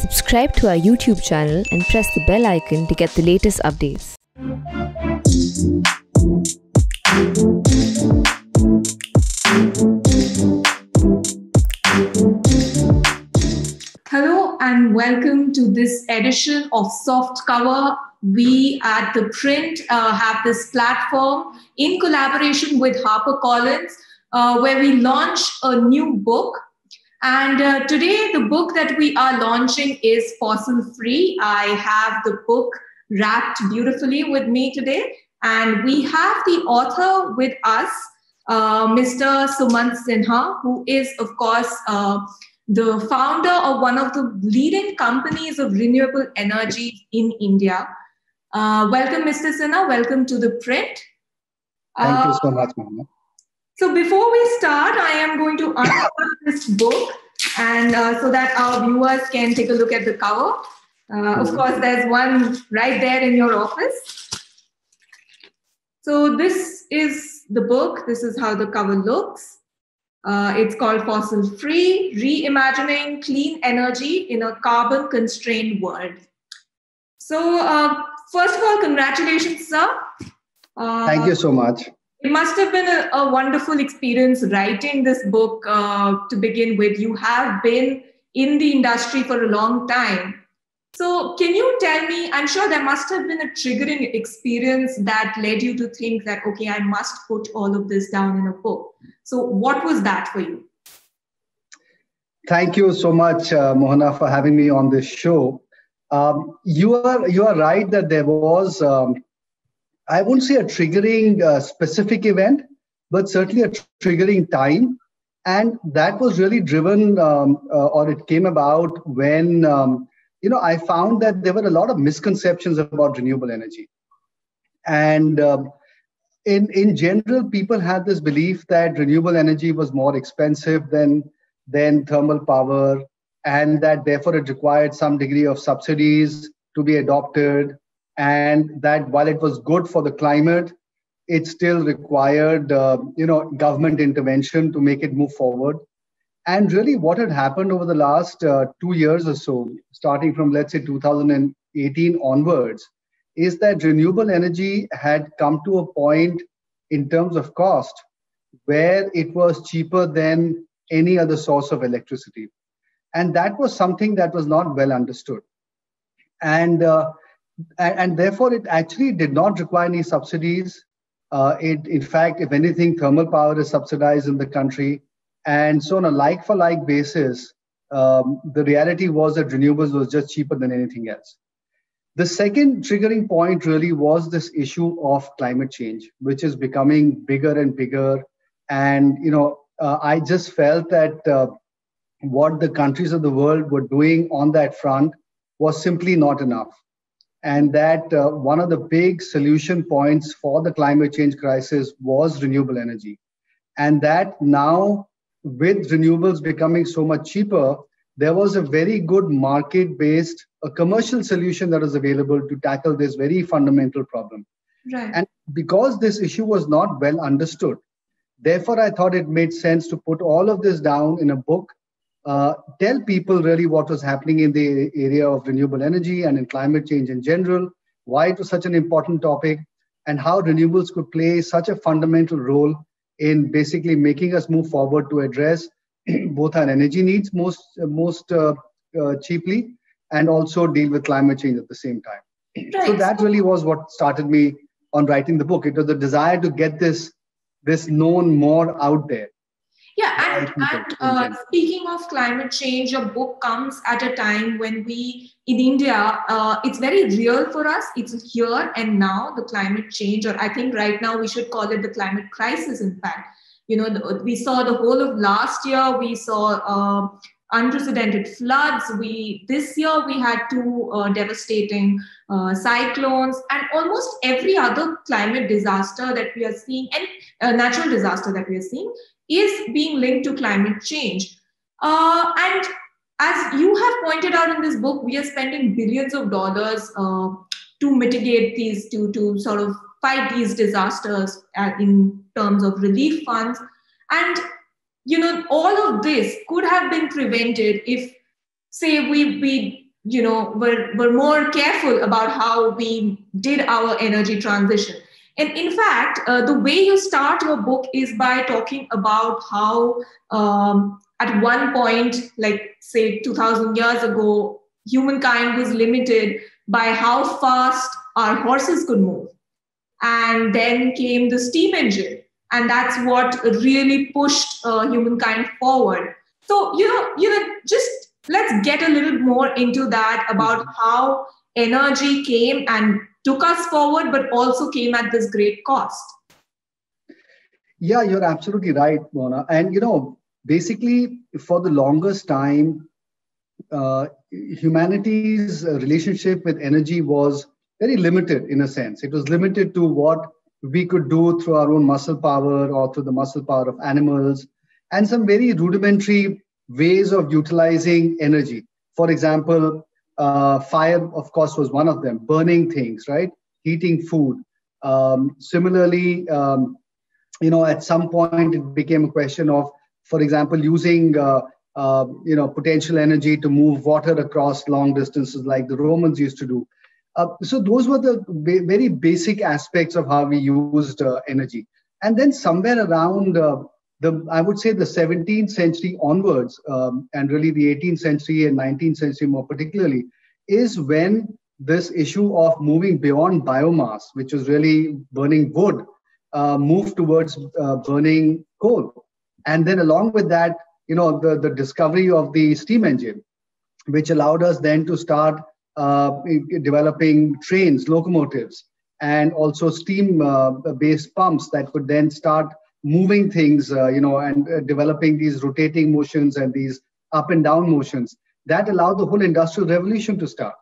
Subscribe to our YouTube channel and press the bell icon to get the latest updates. Hello and welcome to this edition of Soft Cover. We at the Print uh, have this platform in collaboration with HarperCollins uh, where we launch a new book. And uh, today, the book that we are launching is Fossil Free. I have the book wrapped beautifully with me today. And we have the author with us, uh, Mr. Sumant Sinha, who is, of course, uh, the founder of one of the leading companies of renewable energy in India. Uh, welcome, Mr. Sinha. Welcome to ThePrint. Thank you so much, Mohana. So before we start, I am going to uncover this book, and uh, so that our viewers can take a look at the cover. Uh, of course, there's one right there in your office. So this is the book. This is how the cover looks. Uh, it's called Fossil Free Reimagining Clean Energy in a Carbon Constrained World. So, uh, first of all, congratulations, sir. Uh, Thank you so much. It must have been a, a wonderful experience writing this book uh, to begin with. You have been in the industry for a long time. So, can you tell me? I'm sure there must have been a triggering experience that led you to think that, okay, I must put all of this down in a book. So, what was that for you? Thank you so much, uh, Mohana, for having me on this show. Um, you are you are right that there was um, I wouldn't say a triggering uh, specific event, but certainly a triggering time, and that was really driven um, uh, or it came about when um, you know I found that there were a lot of misconceptions about renewable energy, and um, in in general, people had this belief that renewable energy was more expensive than than thermal power, and that therefore it required some degree of subsidies to be adopted, and that while it was good for the climate, it still required uh, you know government intervention to make it move forward. And really, what had happened over the last uh, two years or so, starting from let's say 2018 onwards, is that renewable energy had come to a point in terms of cost where it was cheaper than any other source of electricity. And that was something that was not well understood. And, uh, and, and, therefore, it actually did not require any subsidies. Uh, it, in fact, if anything, thermal power is subsidized in the country. And so, on a like for like basis, um, the reality was that renewables was just cheaper than anything else. The second triggering point really was this issue of climate change, which is becoming bigger and bigger. And you know, uh, I just felt that uh, what the countries of the world were doing on that front was simply not enough, and that uh, one of the big solution points for the climate change crisis was renewable energy, and that now with renewables becoming so much cheaper, there was a very good market based a commercial solution that was available to tackle this very fundamental problem right. and because this issue was not well understood therefore i thought it made sense to put all of this down in a book uh, tell people really what was happening in the area of renewable energy and in climate change in general why it was such an important topic and how renewables could play such a fundamental role in basically making us move forward to address both our energy needs most most uh, uh, cheaply and also deal with climate change at the same time. Right. So that really was what started me on writing the book. It was the desire to get this this known more out there. Yeah, and, and uh, speaking of climate change, your book comes at a time when we in India, uh, it's very real for us. It's here and now, the climate change, or I think right now we should call it the climate crisis, in fact you know, the, we saw the whole of last year, we saw uh, unprecedented floods. We this year we had two uh, devastating uh, cyclones, and almost every other climate disaster that we are seeing, and uh, natural disaster that we are seeing, is being linked to climate change. Uh, and as you have pointed out in this book, we are spending billions of dollars uh, to mitigate these, to to sort of fight these disasters uh, in terms of relief funds. And, you know, all of this could have been prevented if, say, we, we you know were, were more careful about how we did our energy transition and in fact uh, the way you start your book is by talking about how um, at one point like say 2000 years ago humankind was limited by how fast our horses could move. And then came the steam engine. And that's what really pushed uh, humankind forward. So you know you know just let's get a little more into that about how energy came and took us forward, but also came at this great cost. Yeah, you're absolutely right, Mona. And you know, basically, for the longest time, uh, humanity's relationship with energy was very limited in a sense. It was limited to what we could do through our own muscle power or through the muscle power of animals and some very rudimentary ways of utilizing energy. For example, uh, fire, of course, was one of them, burning things, right? Heating food. Um, similarly, um, you know, at some point it became a question of, for example, using, uh, uh, you know, potential energy to move water across long distances like the Romans used to do. Uh, so those were the very basic aspects of how we used uh, energy. And then somewhere around uh, the I would say the 17th century onwards, um, and really the 18th century and 19th century more particularly, is when this issue of moving beyond biomass, which was really burning wood, uh, moved towards uh, burning coal, and then along with that, you know, the the discovery of the steam engine, which allowed us then to start uh, developing trains, locomotives, and also steam-based uh, pumps that could then start moving things, uh, you know, and uh, developing these rotating motions and these up and down motions. That allowed the whole industrial revolution to start.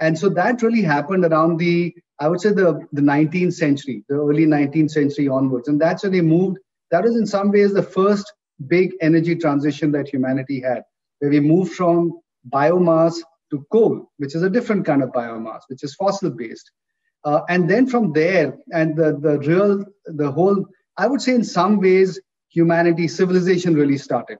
And so that really happened around the, I would say, the, the 19th century, the early 19th century onwards. And that's when they moved. That was in some ways the first big energy transition that humanity had, where we moved from biomass to coal, which is a different kind of biomass, which is fossil based. Uh, and then from there, and the, the real, the whole I would say in some ways, humanity, civilization really started,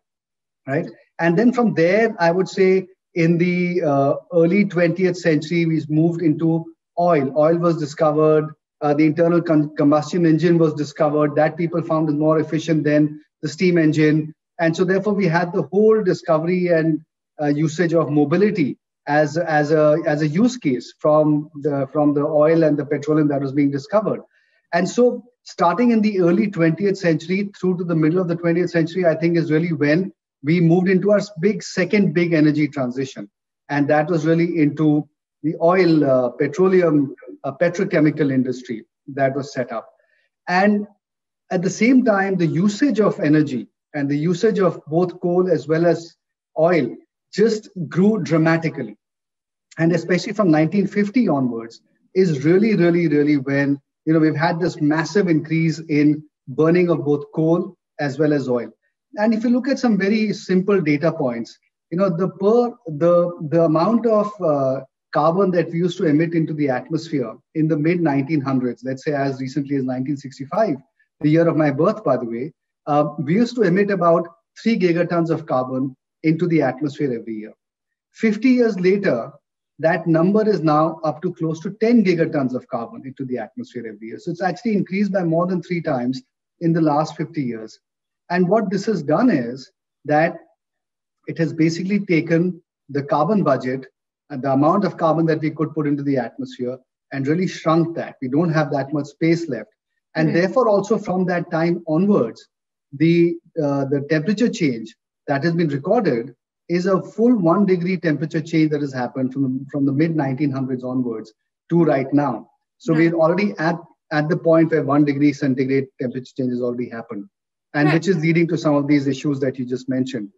right? And then from there, I would say in the uh, early 20th century, we moved into oil. Oil was discovered. Uh, the internal con- combustion engine was discovered. That people found is more efficient than the steam engine. And so therefore, we had the whole discovery and uh, usage of mobility as, as, a, as a use case from the, from the oil and the petroleum that was being discovered. And so starting in the early 20th century through to the middle of the 20th century, I think is really when we moved into our big second big energy transition. And that was really into the oil, uh, petroleum, uh, petrochemical industry that was set up. And at the same time, the usage of energy and the usage of both coal as well as oil just grew dramatically. And especially from 1950 onwards, is really, really, really when you know, we've had this massive increase in burning of both coal as well as oil. And if you look at some very simple data points, you know, the per the the amount of uh, carbon that we used to emit into the atmosphere in the mid 1900s, let's say as recently as 1965, the year of my birth, by the way, uh, we used to emit about three gigatons of carbon into the atmosphere every year. 50 years later, that number is now up to close to 10 gigatons of carbon into the atmosphere every year. So it's actually increased by more than three times in the last 50 years. And what this has done is that it has basically taken the carbon budget and the amount of carbon that we could put into the atmosphere and really shrunk that. We don't have that much space left. And mm-hmm. therefore, also from that time onwards, the, uh, the temperature change that has been recorded is a full one degree temperature change that has happened from, from the mid 1900s onwards to right now. So right. we're already at, at the point where one degree centigrade temperature change has already happened, and right. which is leading to some of these issues that you just mentioned.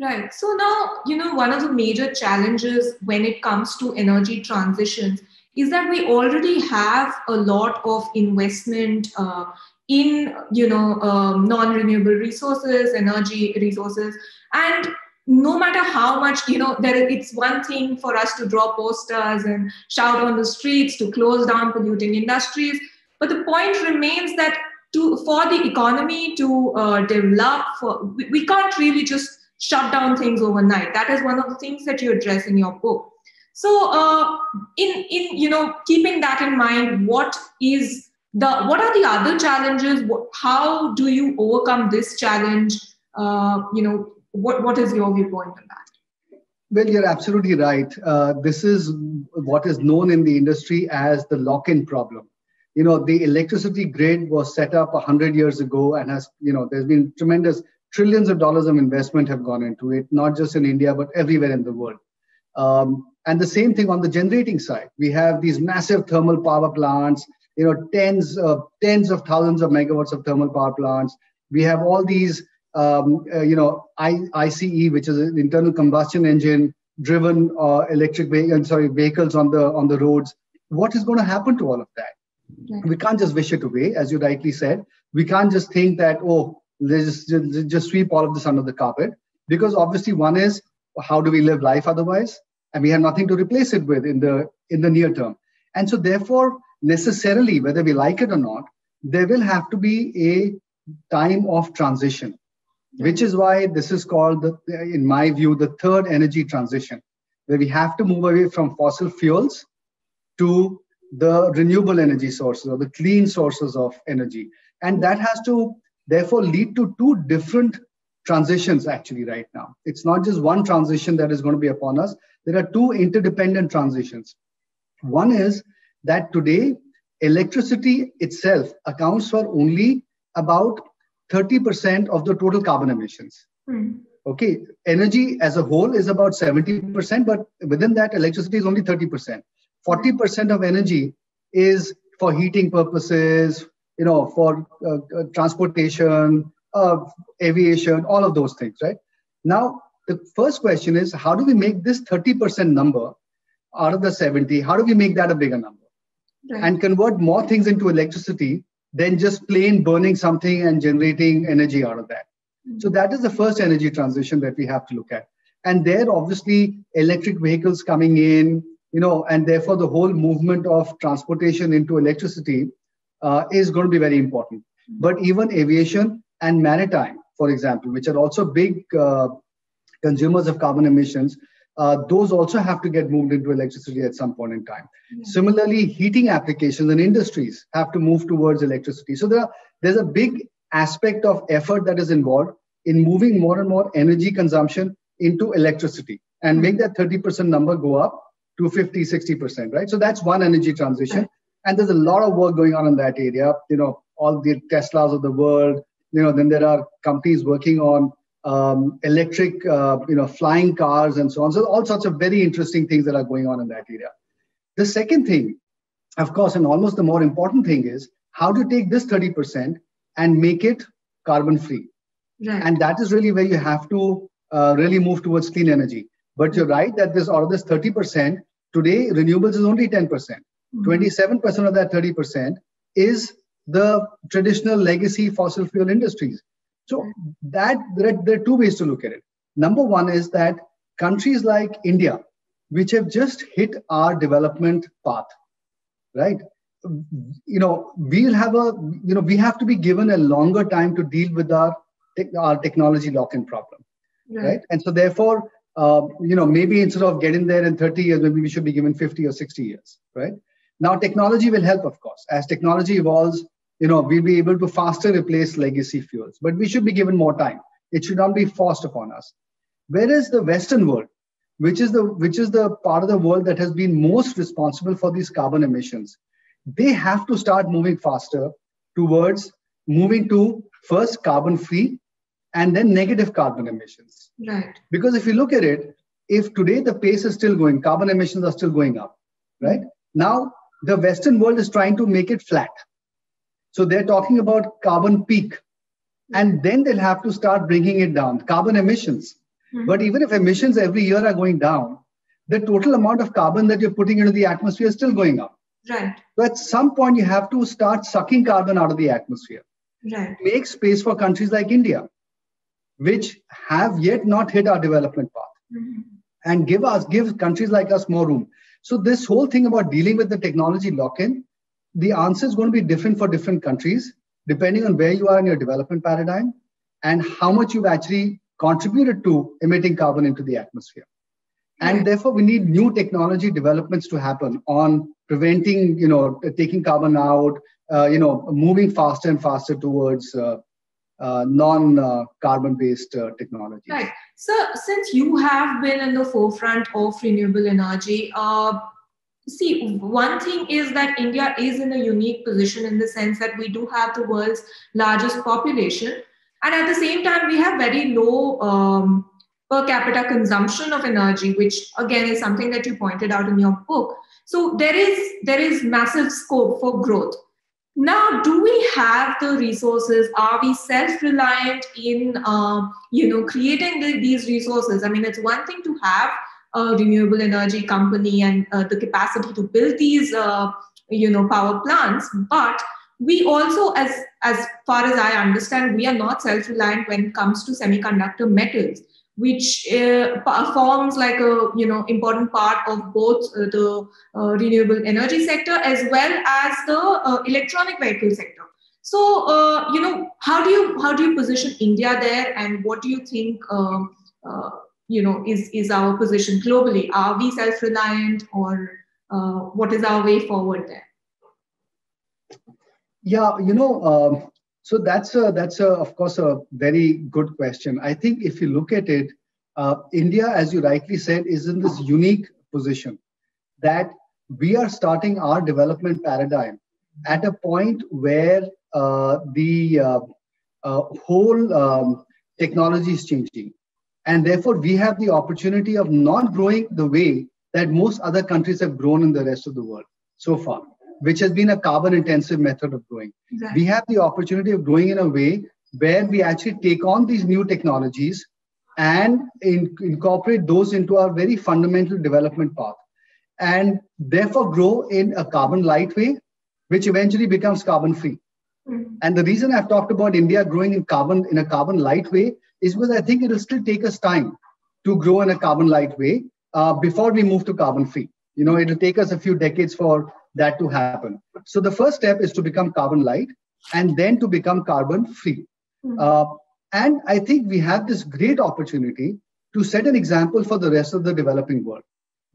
Right. So now, you know, one of the major challenges when it comes to energy transitions is that we already have a lot of investment uh, in, you know, um, non-renewable resources, energy resources, and no matter how much you know there it's one thing for us to draw posters and shout on the streets to close down polluting industries but the point remains that to for the economy to uh, develop for, we, we can't really just shut down things overnight that is one of the things that you address in your book So, uh, in in you know, keeping that in mind, what is the what are the other challenges? How do you overcome this challenge? Uh, you know, what what is your viewpoint on that? Well, you're absolutely right. Uh, this is what is known in the industry as the lock-in problem. You know, the electricity grid was set up 100 years ago and has, you know, there's been tremendous trillions of dollars of investment have gone into it, not just in India, but everywhere in the world. Um, and the same thing on the generating side. We have these massive thermal power plants, you know, tens of tens of thousands of megawatts of thermal power plants. We have all these, um, uh, you know, I, ICE, which is an internal combustion engine driven uh, electric vehicle, sorry, vehicles on the on the roads. What is going to happen to all of that? Right. We can't just wish it away, as you rightly said. We can't just think that oh, let's just, just sweep all of this under the carpet, because obviously one is how do we live life otherwise, and we have nothing to replace it with in the in the near term. And so therefore, necessarily, whether we like it or not, there will have to be a time of transition, which is why this is called, the, in my view, the third energy transition, where we have to move away from fossil fuels to the renewable energy sources or the clean sources of energy. And that has to therefore lead to two different transitions actually right now. It's not just one transition that is going to be upon us. There are two interdependent transitions. One is that today electricity itself accounts for only about 30% of the total carbon emissions. Mm. Okay, energy as a whole is about 70%, but within that, electricity is only 30%. 40% of energy is for heating purposes, you know, for uh, uh, transportation, uh, aviation, all of those things, right? Now, the first question is how do we make this 30% number out of the 70? How do we make that a bigger number? Right. And convert more things into electricity than just plain burning something and generating energy out of that. Mm-hmm. So that is the first energy transition that we have to look at. And there, obviously, electric vehicles coming in, you know, and therefore the whole movement of transportation into electricity uh, is going to be very important. But even aviation and maritime, for example, which are also big uh, consumers of carbon emissions, uh, those also have to get moved into electricity at some point in time. Yeah. Similarly, heating applications and industries have to move towards electricity. So there are, there's a big aspect of effort that is involved in moving more and more energy consumption into electricity and make that 30% number go up to 50, 60%, right? So that's one energy transition. And there's a lot of work going on in that area. You know, all the Teslas of the world. You know, then there are companies working on um, electric, uh, you know, flying cars and so on. So all sorts of very interesting things that are going on in that area. The second thing, of course, and almost the more important thing is how to take this 30% and make it carbon free. Right. And that is really where you have to uh, really move towards clean energy. But you're right that this out of this 30%, today renewables is only 10%. percent mm hmm 27% of that 30% is the traditional legacy fossil fuel industries. So that there are, there are two ways to look at it. Number one is that countries like India, which have just hit our development path, right? You know, we'll have a, you know, we have to be given a longer time to deal with our, our technology lock-in problem, right? right? And so therefore, uh, you know, maybe instead of getting there in 30 years, maybe we should be given 50 or 60 years, right? Now, technology will help, of course. As technology evolves, you know, we'll be able to faster replace legacy fuels, but we should be given more time. It should not be forced upon us. Whereas the Western world, which is the which is the part of the world that has been most responsible for these carbon emissions, they have to start moving faster towards moving to first carbon free and then negative carbon emissions. Right. Because if you look at it, if today the pace is still going, carbon emissions are still going up, right? Now the Western world is trying to make it flat. So they're talking about carbon peak. And then they'll have to start bringing it down, carbon emissions. Mm-hmm. But even if emissions every year are going down, the total amount of carbon that you're putting into the atmosphere is still going up. Right. So at some point, you have to start sucking carbon out of the atmosphere. Right. Make space for countries like India, which have yet not hit our development path, mm-hmm. and give us give countries like us more room. So this whole thing about dealing with the technology lock-in the answer is going to be different for different countries, depending on where you are in your development paradigm and how much you've actually contributed to emitting carbon into the atmosphere. and therefore we need new technology developments to happen on preventing you know taking carbon out uh, you know moving faster and faster towards uh, uh, non-carbon based uh, technology right. So since you have been in the forefront of renewable energy uh, see one thing is that india is in a unique position in the sense that we do have the world's largest population. And at the same time we have very low um, per capita consumption of energy which again is something that you pointed out in your book. So there is there is massive scope for growth. Now do we have the resources? Are we self-reliant in uh, you know creating the, these resources? I mean it's one thing to have a renewable energy company and uh, the capacity to build these uh, you know power plants. But we also as as far as i understand we are not self-reliant when it comes to semiconductor metals which uh, forms like a you know important part of both uh, the uh, renewable energy sector as well as the uh, electronic vehicle sector. So uh, you know how do you how do you position india there and what do you think you know is is our position globally are we self reliant or what is our way forward there yeah you know um, so that's a, that's a, of course a very good question. I think if you look at it, uh, India, as you rightly said, is in this unique position that we are starting our development paradigm at a point where uh, the uh, uh whole um, technology is changing. And therefore, we have the opportunity of not growing the way that most other countries have grown in the rest of the world so far which has been a carbon intensive method of growing. Exactly. We have the opportunity of growing in a way where we actually take on these new technologies and in, incorporate those into our very fundamental development path and therefore grow in a carbon light way, which eventually becomes carbon free. Mm-hmm. And the reason I've talked about India growing in carbon in a carbon light way is because I think it'll still take us time to grow in a carbon light way uh, before we move to carbon free. You know, it'll take us a few decades for that to happen. So the first step is to become carbon light and then to become carbon free. Mm-hmm. Uh, and I think we have this great opportunity to set an example for the rest of the developing world,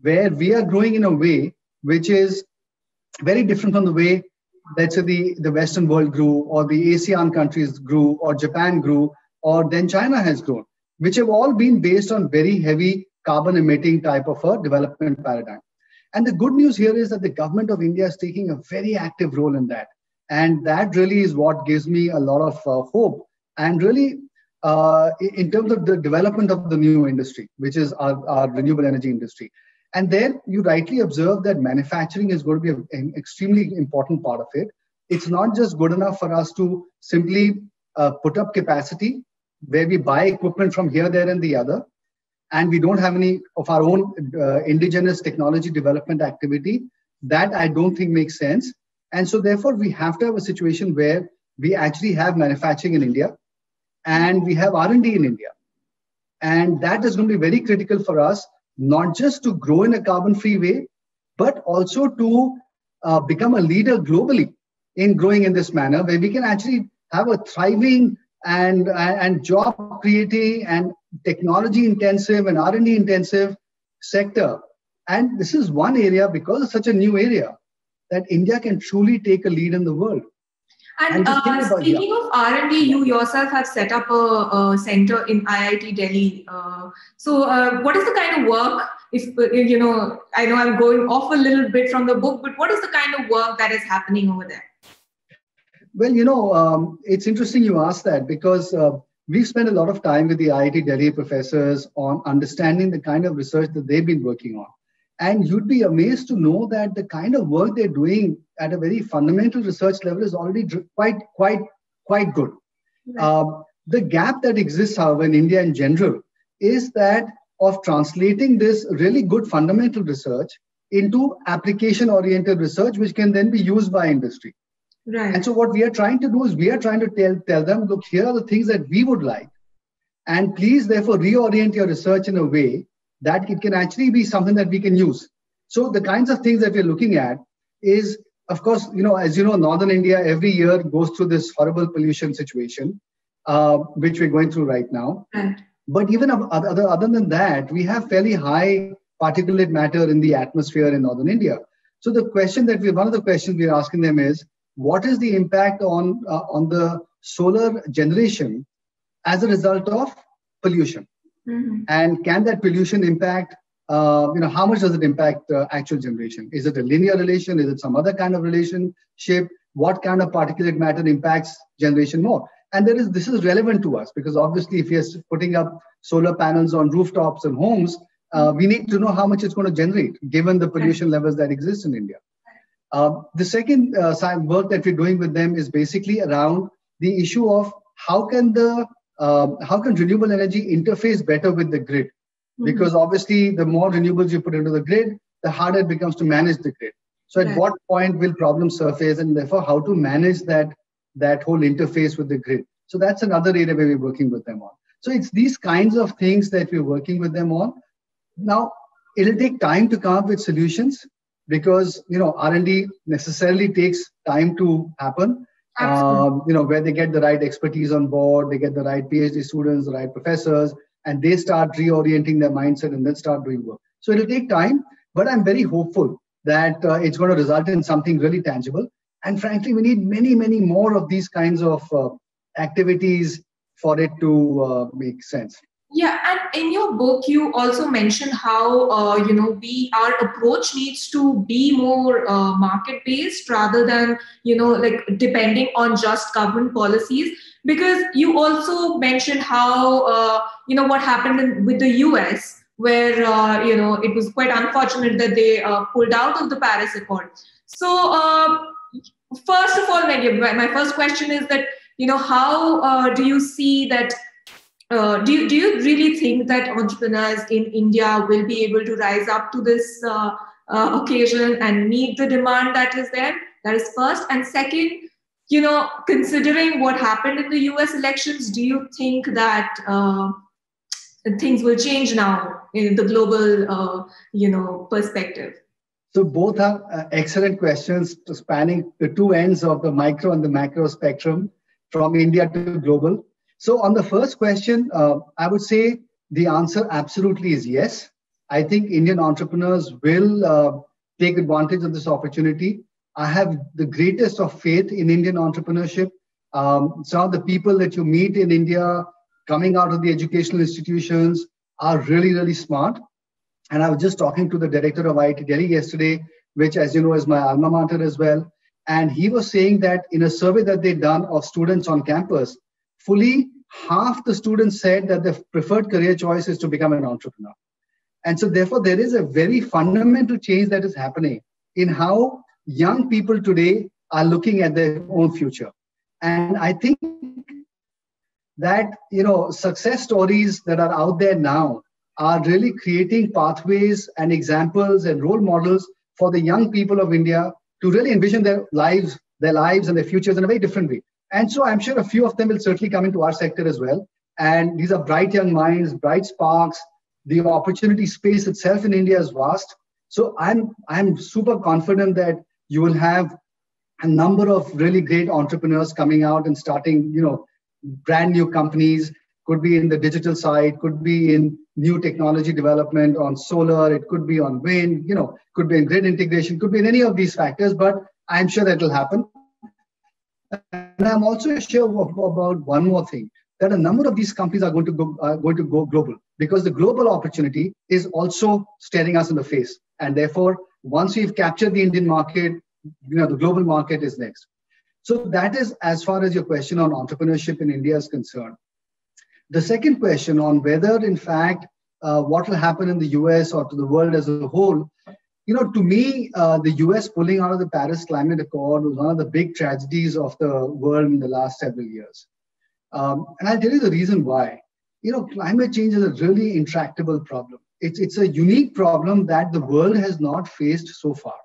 where we are growing in a way which is very different from the way, let's say, the, the Western world grew, or the ASEAN countries grew, or Japan grew, or then China has grown, which have all been based on very heavy carbon emitting type of a development paradigm. And the good news here is that the government of India is taking a very active role in that. And that really is what gives me a lot of uh, hope. And really, uh, in terms of the development of the new industry, which is our, our renewable energy industry. And then you rightly observe that manufacturing is going to be an extremely important part of it. It's not just good enough for us to simply uh, put up capacity where we buy equipment from here, there, and the other and we don't have any of our own uh, indigenous technology development activity, that I don't think makes sense. And so, therefore, we have to have a situation where we actually have manufacturing in India and we have R&D in India. And that is going to be very critical for us, not just to grow in a carbon-free way, but also to uh, become a leader globally in growing in this manner, where we can actually have a thriving and, and job creating and technology intensive and R&D intensive sector. And this is one area because it's such a new area that India can truly take a lead in the world. And, and uh, speaking of R&D, you yourself have set up a, a center in IIT Delhi. Uh, so uh, what is the kind of work, if you know, I know I'm going off a little bit from the book, but what is the kind of work that is happening over there? Well, you know, um, it's interesting you ask that because uh, we've spent a lot of time with the IIT Delhi professors on understanding the kind of research that they've been working on. And you'd be amazed to know that the kind of work they're doing at a very fundamental research level is already quite, quite, quite good. Right. Um, the gap that exists, however, in India in general, is that of translating this really good fundamental research into application oriented research, which can then be used by industry. Right. And so what we are trying to do is we are trying to tell, tell them, look, here are the things that we would like. And please, therefore, reorient your research in a way that it can actually be something that we can use. So the kinds of things that we're looking at is, of course, you know, as you know, Northern India every year goes through this horrible pollution situation, uh, which we're going through right now. Right. But even other, other than that, we have fairly high particulate matter in the atmosphere in northern India. So the question that we one of the questions we're asking them is, what is the impact on uh, on the solar generation as a result of pollution? Mm-hmm. And can that pollution impact uh, you know, how much does it impact uh, actual generation? Is it a linear relation? Is it some other kind of relationship? What kind of particulate matter impacts generation more? And there is this is relevant to us because obviously, if you're putting up solar panels on rooftops and homes, uh, we need to know how much it's going to generate given the pollution levels that exist in India. Uh, the second uh, work that we're doing with them is basically around the issue of how can the uh, how can renewable energy interface better with the grid? Mm-hmm. because obviously the more renewables you put into the grid the harder it becomes to manage the grid. So at right. what point will problems surface and therefore how to manage that that whole interface with the grid? So that's another area where we're working with them on. So it's these kinds of things that we're working with them on. Now it'll take time to come up with solutions because you know r&d necessarily takes time to happen um, you know where they get the right expertise on board they get the right phd students the right professors and they start reorienting their mindset and then start doing work. So it'll take time, but I'm very hopeful that uh, it's going to result in something really tangible. And frankly, we need many, many more of these kinds of uh, activities for it to uh, make sense. Yeah, and in your book, you also mentioned how uh, you know we our approach needs to be more uh, market based rather than you know like depending on just government policies because you also mentioned how uh, you know what happened in, with the US, where uh, you know it was quite unfortunate that they uh, pulled out of the Paris Accord. So uh, first of all, my my first question is that you know how uh, do you see that? Uh, do, you, do you really think that entrepreneurs in India will be able to rise up to this occasion and meet the demand that is there? That is first. And second, you know, considering what happened in the US elections, do you think that uh, things will change now in the global, uh, you know, perspective? So both are uh, excellent questions spanning the two ends of the micro and the macro spectrum from India to global. So on the first question, uh, I would say the answer absolutely is yes. I think Indian entrepreneurs will uh, take advantage of this opportunity I have the greatest of faith in Indian entrepreneurship. Um, some of the people that you meet in India coming out of the educational institutions are really, really smart. And I was just talking to the director of IIT Delhi yesterday, which, as you know, is my alma mater as well. And he was saying that in a survey that they'd done of students on campus, fully half the students said that their preferred career choice is to become an entrepreneur. And so, therefore, there is a very fundamental change that is happening in how young people today are looking at their own future. And I think that, you know, success stories that are out there now are really creating pathways and examples and role models for the young people of India to really envision their lives, their lives and their futures in a very different way. And so I'm sure a few of them will certainly come into our sector as well. And these are bright young minds, bright sparks. The opportunity space itself in India is vast. So I'm I'm super confident that you will have a number of really great entrepreneurs coming out and starting, you know, brand new companies. Could be in the digital side, could be in new technology development on solar, it could be on wind, you know, could be in grid integration, could be in any of these factors, but I'm sure that will happen. And I'm also sure about one more thing that a number of these companies are going to go are going to go global because the global opportunity is also staring us in the face and therefore once we've captured the Indian market, you know, the global market is next. So that is as far as your question on entrepreneurship in India is concerned. The second question on whether, in fact, uh, what will happen in the US or to the world as a whole, you know, to me, uh, the US pulling out of the Paris Climate Accord was one of the big tragedies of the world in the last several years. Um, and I'll tell you the reason why. You know, climate change is a really intractable problem it's, it's a unique problem that the world has not faced so far.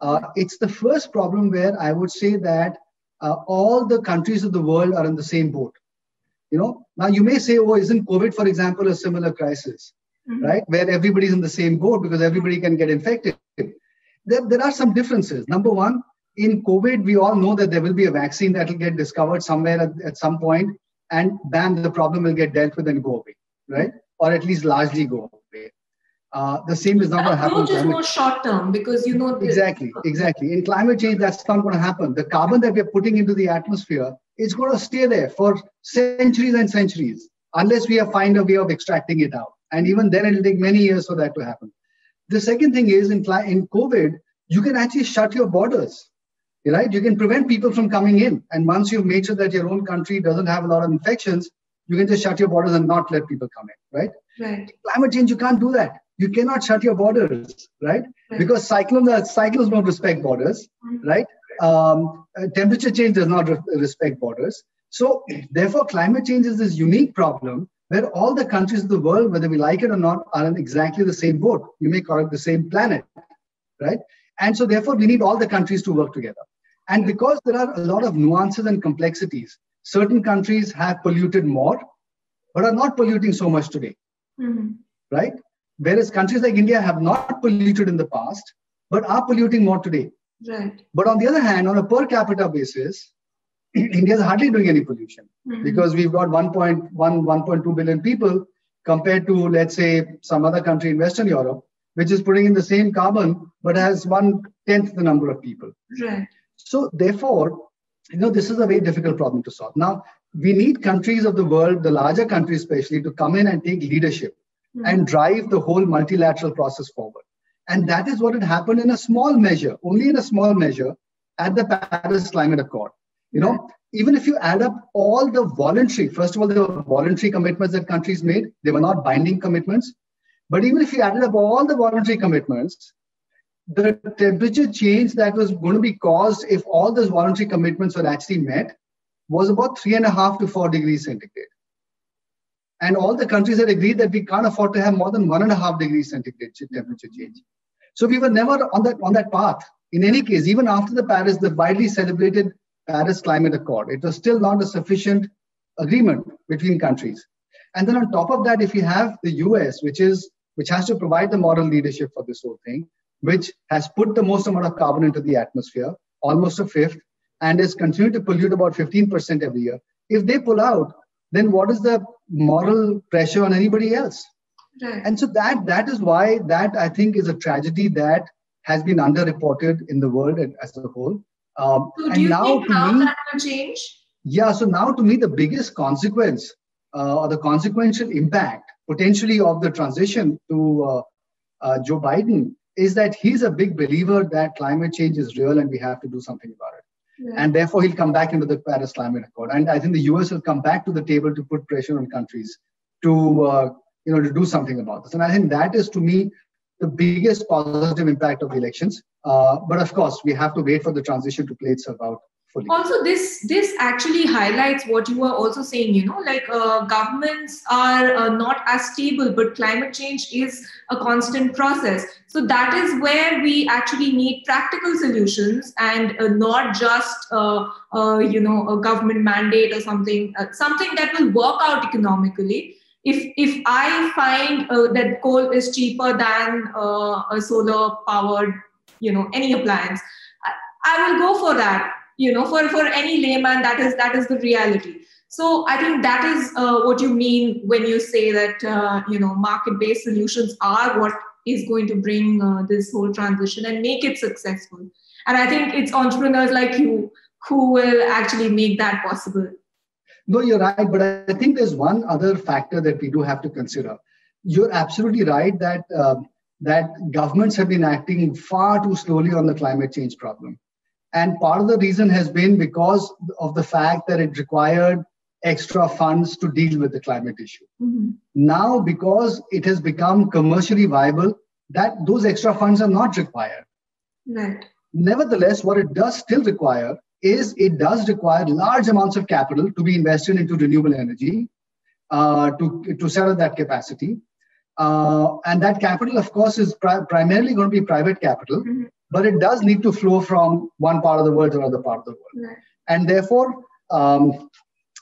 Uh, it's the first problem where I would say that uh, all the countries of the world are in the same boat. You know, now you may say, oh, isn't COVID, for example, a similar crisis, mm-hmm. right? Where everybody's in the same boat because everybody can get infected. There, there are some differences. Number one, in COVID, we all know that there will be a vaccine that will get discovered somewhere at, at some point, and bam, the problem will get dealt with and go away, right? Or at least largely go away. Uh, the same is not going to happen. Approach is more short term because you know. Exactly, exactly. In climate change, that's not going to happen. The carbon that we're putting into the atmosphere is going to stay there for centuries and centuries unless we find a way of extracting it out. And even then, it'll take many years for that to happen. The second thing is in, in COVID, you can actually shut your borders, right? You can prevent people from coming in. And once you've made sure that your own country doesn't have a lot of infections, you can just shut your borders and not let people come in, right? Right. Climate change, you can't do that. You cannot shut your borders, right? right. Because cyclones, uh, cyclones don't respect borders, mm-hmm. right? Um, uh, temperature change does not re- respect borders. So, therefore, climate change is this unique problem where all the countries of the world, whether we like it or not, are in exactly the same boat. You may call it the same planet, right? And so, therefore, we need all the countries to work together. And because there are a lot of nuances and complexities, certain countries have polluted more, but are not polluting so much today, mm-hmm. right? Whereas countries like India have not polluted in the past, but are polluting more today. Right. But on the other hand, on a per capita basis, India is hardly doing any pollution mm-hmm. because we've got 1.1, 1.2 billion people compared to, let's say, some other country in Western Europe, which is putting in the same carbon but has one tenth the number of people. Right. So therefore, you know, this is a very difficult problem to solve. Now, we need countries of the world, the larger countries especially, to come in and take leadership mm-hmm. and drive the whole multilateral process forward. And that is what had happened in a small measure, only in a small measure, at the Paris Climate Accord. You know, even if you add up all the voluntary, first of all, there were voluntary commitments that countries made, they were not binding commitments. But even if you added up all the voluntary commitments, the temperature change that was going to be caused if all those voluntary commitments were actually met was about three and a half to four degrees centigrade. And all the countries had agreed that we can't afford to have more than one and a half degrees centigrade temperature change. So we were never on that on that path. In any case, even after the Paris, the widely celebrated Paris Climate Accord, it was still not a sufficient agreement between countries. And then on top of that, if you have the US, which is which has to provide the moral leadership for this whole thing, which has put the most amount of carbon into the atmosphere, almost a fifth, and is continuing to pollute about 15% every year. If they pull out, then what is the moral pressure on anybody else? Right. And so that that is why that I think is a tragedy that has been underreported in the world as a whole. Um, so do you now think how me, that will change? Yeah. So now to me, the biggest consequence uh, or the consequential impact potentially of the transition to uh, uh, Joe Biden is that he's a big believer that climate change is real and we have to do something about it. Yeah. And therefore, he'll come back into the Paris Climate Accord. And I think the US will come back to the table to put pressure on countries to, uh, you know, to do something about this. And I think that is, to me, the biggest positive impact of the elections. Uh, but of course, we have to wait for the transition to play itself out fully. Also, this this actually highlights what you were also saying. You know, like uh, governments are uh, not as stable, but climate change is a constant process. So that is where we actually need practical solutions and uh, not just uh, uh, you know a government mandate or something something that will work out economically. If if I find that coal is cheaper than a solar powered you know any appliance, I, I will go for that you know for for any layman that is that is the reality. So i think that is uh, what you mean when you say that uh, you know market based solutions are what is going to bring uh, this whole transition and make it successful. And i think it's entrepreneurs like you who will actually make that possible no you're right but i think there's one other factor that we do have to consider you're absolutely right that um, that governments have been acting far too slowly on the climate change problem and part of the reason has been because of the fact that it required extra funds to deal with the climate issue. Mm-hmm. Now, because it has become commercially viable, that those extra funds are not required. Right. Nevertheless, what it does still require is it does require large amounts of capital to be invested into renewable energy uh, to, to set up that capacity. Uh, and that capital, of course, is pri- primarily going to be private capital. Mm-hmm but it does need to flow from one part of the world to another part of the world. Right. And therefore, um,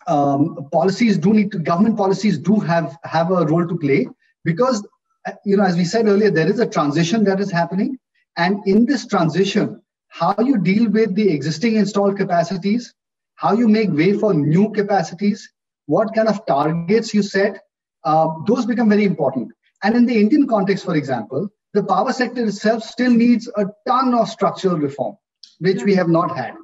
um, policies do need to, government policies do have, have a role to play because, you know, as we said earlier, there is a transition that is happening. And in this transition, how you deal with the existing installed capacities, how you make way for new capacities, what kind of targets you set, uh, those become very important. And in the Indian context, for example, the power sector itself still needs a ton of structural reform, which we have not had.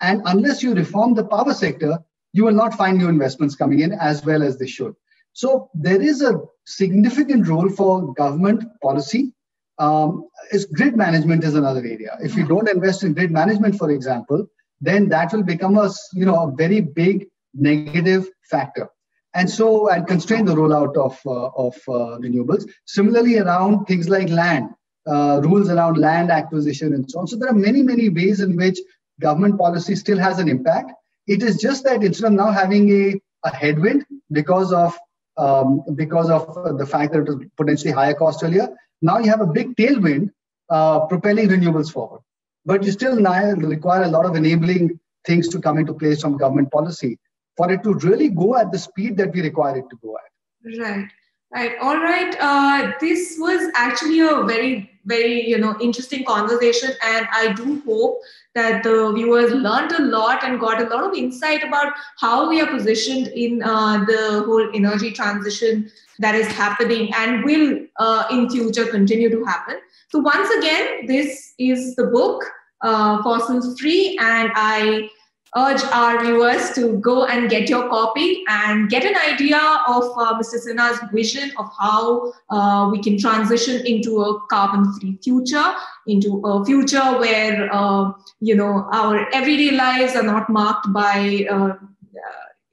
And unless you reform the power sector, you will not find new investments coming in as well as they should. So there is a significant role for government policy. Um, is grid management is another area. If you don't invest in grid management, for example, then that will become a you know a very big negative factor. And so and constrain the rollout of uh, of uh, renewables. Similarly around things like land uh, rules around land acquisition and so on. So there are many many ways in which government policy still has an impact. It is just that instead of now having a, a headwind because of um, because of the fact that it was potentially higher cost earlier now you have a big tailwind uh, propelling renewables forward but you still require a lot of enabling things to come into place from government policy for it to really go at the speed that we require it to go at. Right. Right. All right. Uh, this was actually a very, very, you know, interesting conversation, and I do hope that the viewers learned a lot and got a lot of insight about how we are positioned in uh, the whole energy transition that is happening and will uh, in future continue to happen. So once again, this is the book uh, Fossils Free, and I urge our viewers to go and get your copy and get an idea of uh, Mr. Sinha's vision of how uh, we can transition into a carbon-free future, into a future where uh, you know our everyday lives are not marked by uh,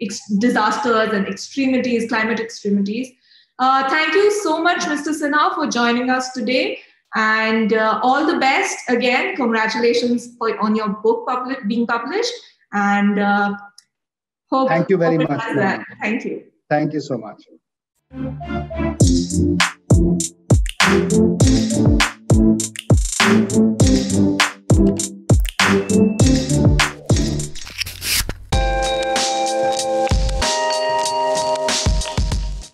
ex- disasters and extremities, climate extremities. Uh, thank you so much, Mr. Sinha, for joining us today. And uh, all the best again. Congratulations for, on your book public, being published. And uh, hope. Thank you very much. Thank you. Thank you so much.